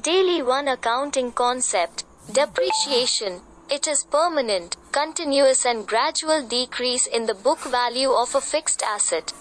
Daily 1 accounting concept. Depreciation. It is permanent, continuous and gradual decrease in the book value of a fixed asset.